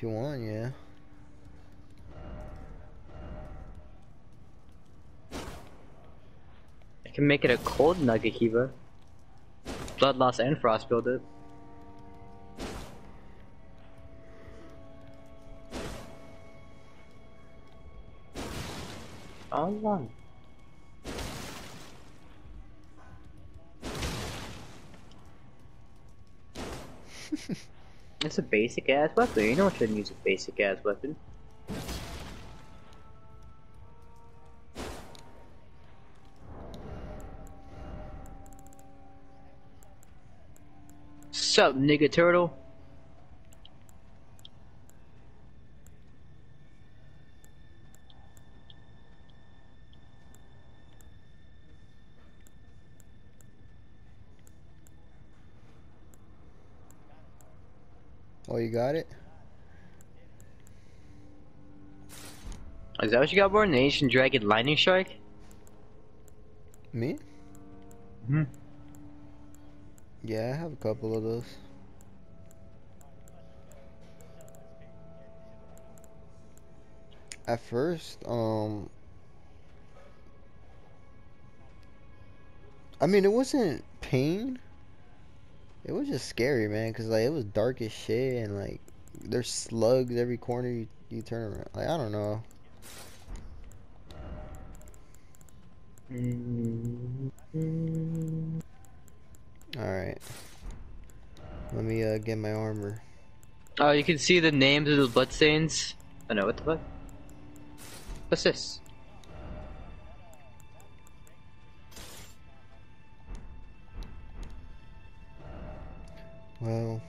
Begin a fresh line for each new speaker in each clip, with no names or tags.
If you want, yeah.
I can make it a cold Nagakiba. Blood loss and frost build it. Allah. it's a basic ass weapon. You know I shouldn't use a basic ass weapon. Sup, nigga turtle?
Oh, you got it?
Is that what you got, born? The Ancient Dragon Lightning Strike?
Me?
Hmm.
Yeah, I have a couple of those. At first, um... I mean, it wasn't pain. It was just scary, man, because, like, it was dark as shit, and, like, there's slugs every corner you, you turn around. Like, I don't know. Alright. Let me, uh, get my armor.
Oh, you can see the names of those bloodstains. I oh, know, what the fuck? What's this?
Well,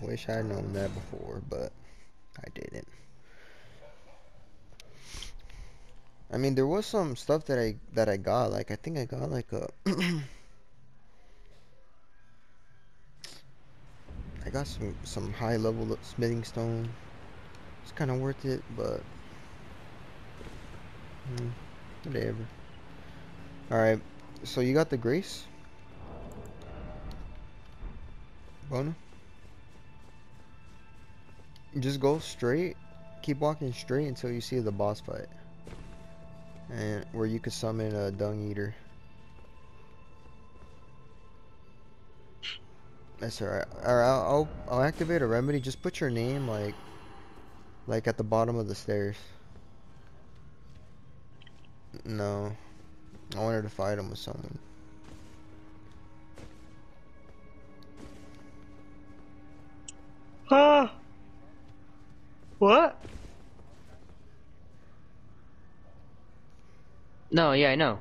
I wish I'd known that before, but I didn't. I mean, there was some stuff that I that I got. Like, I think I got like a. I got some some high level smithing stone. It's kind of worth it, but mm, whatever. All right, so you got the grace. Bona? Just go straight. Keep walking straight until you see the boss fight. And where you could summon a dung eater. That's alright. Alright, I'll, I'll, I'll activate a remedy. Just put your name like like at the bottom of the stairs. No. I wanted to fight him with someone.
Huh? What? No, yeah, I know.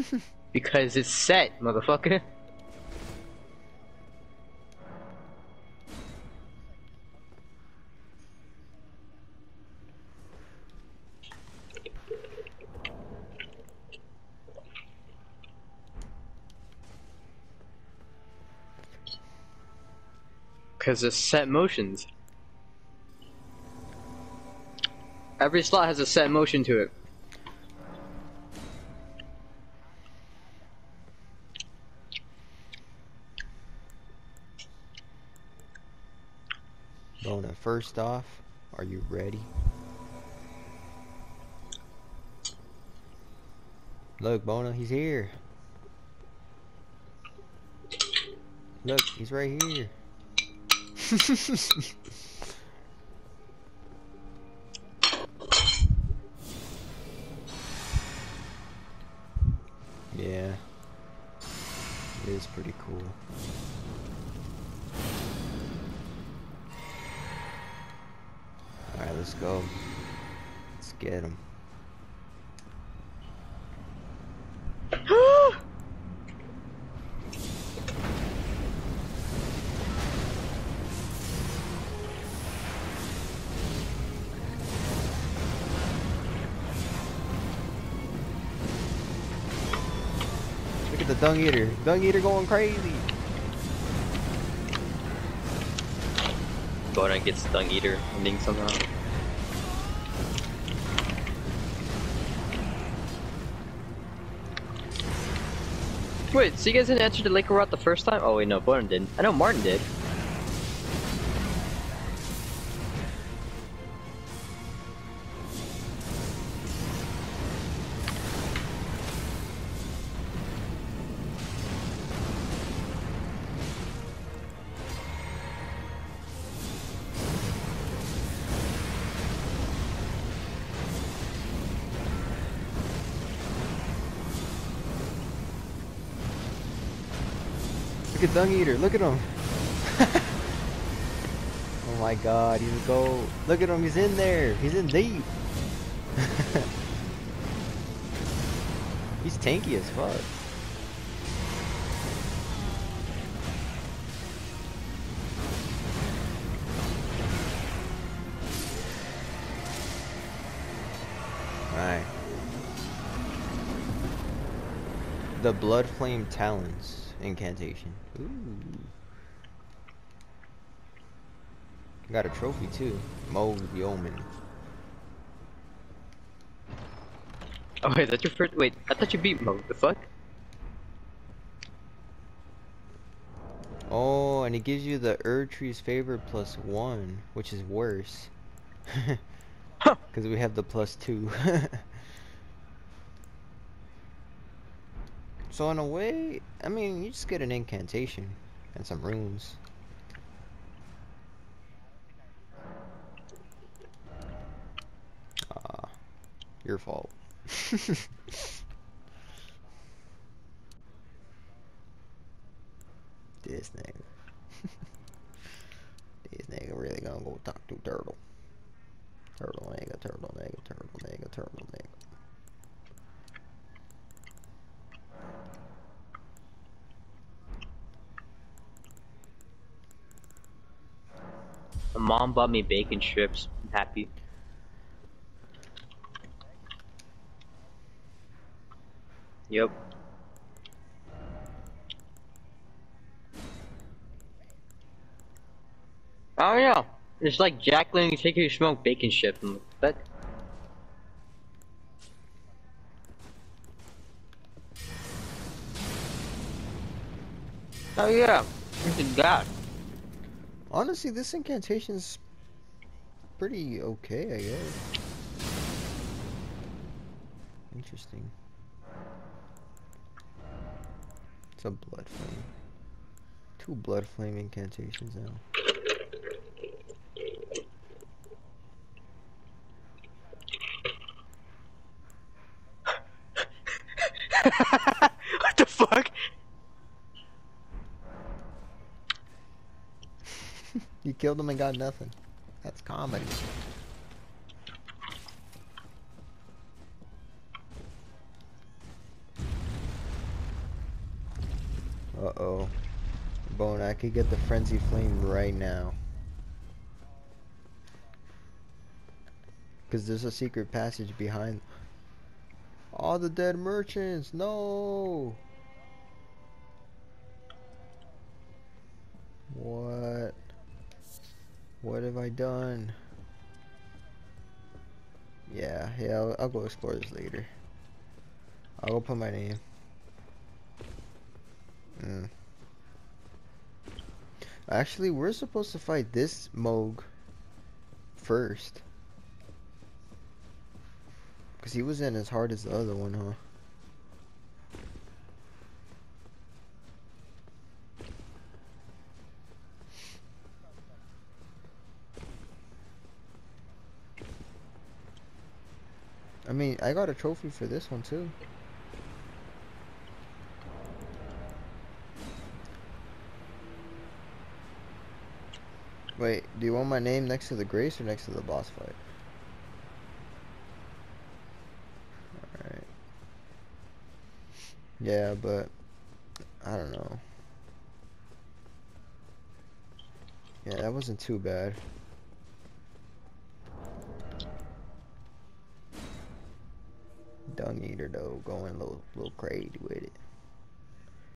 because it's set, motherfucker. Because it's set motions. Every slot has a set motion to it.
Bona, first off, are you ready? Look, Bona, he's here. Look, he's right here. yeah. It is pretty cool. Alright, let's go. Let's get him. Dung eater. Dung eater going crazy.
Bona gets Dung Eater ending somehow. Wait, so you guys didn't answer the Laker route the first time? Oh wait, no, Boren didn't. I know Martin did.
Look at Dung Eater, look at him. oh my god, he's a gold. Look at him, he's in there. He's in deep. he's tanky as fuck. Alright. The Blood Flame Talons incantation. Ooh. Got a trophy too. Mohg Omen.
Oh wait, that's your first. Wait, I thought you beat Mohg. The fuck?
Oh, and it gives you the Erdtree's favor plus one, which is worse.
Huh.
Because we have the plus two. so in a way, I mean, you just get an incantation and some runes. Ah, your fault. this nigga. this nigga really gonna go talk to turtle. Turtle nigga, turtle nigga, turtle nigga, turtle nigga.
Mom bought me bacon strips. I'm happy. Yep. Oh yeah. It's like Jack letting you take your smoke bacon like, What? Oh yeah. That.
Honestly, this incantation's pretty okay, I guess. Interesting. It's a blood flame. Two blood flame incantations now.
what the fuck?
You killed him and got nothing. That's comedy. Uh-oh. Bone, I could get the Frenzy Flame right now. Because there's a secret passage behind... All the dead merchants! No! I done? Yeah, yeah, I'll, I'll go explore this later. I'll go put my name. Mm. Actually, we're supposed to fight this Mohg first. Because he wasn't as hard as the other one, huh? I mean, I got a trophy for this one too. Wait, do you want my name next to the Grace or next to the boss fight? Alright. Yeah, but I don't know. Yeah, that wasn't too bad. Dung eater though, going a little little crazy with it.